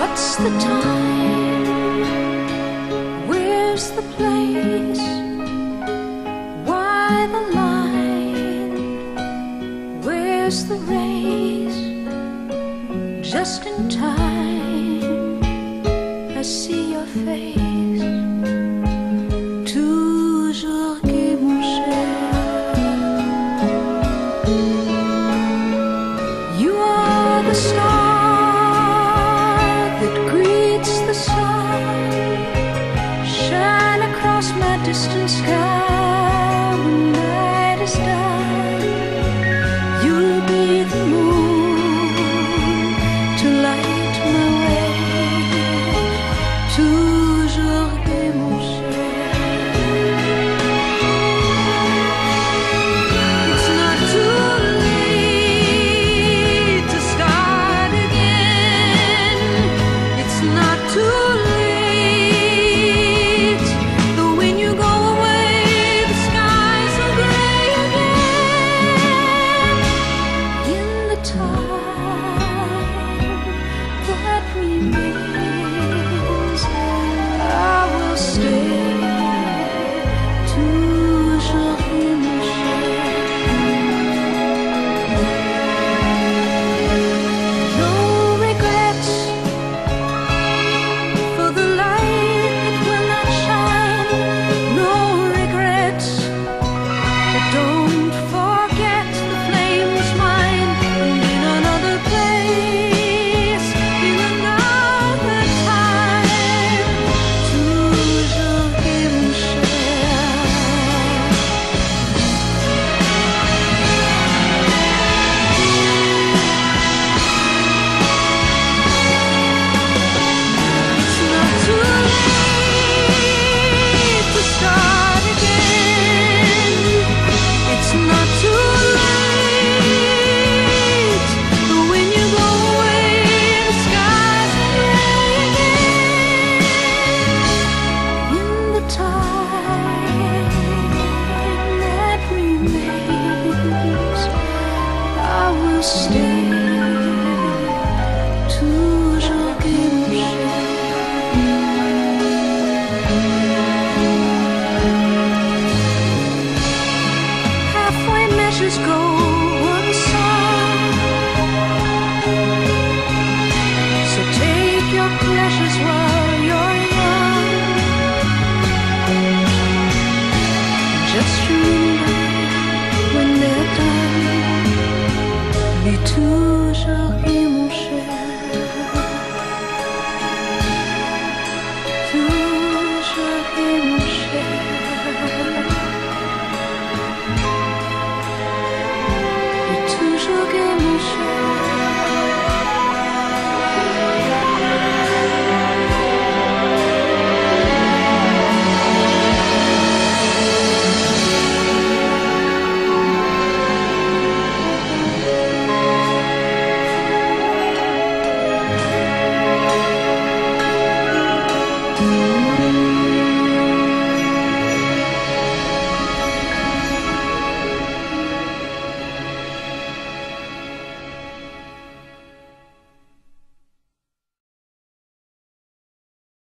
What's the time? Where's the place? Why the line? Where's the race? Just in time, I see Stay.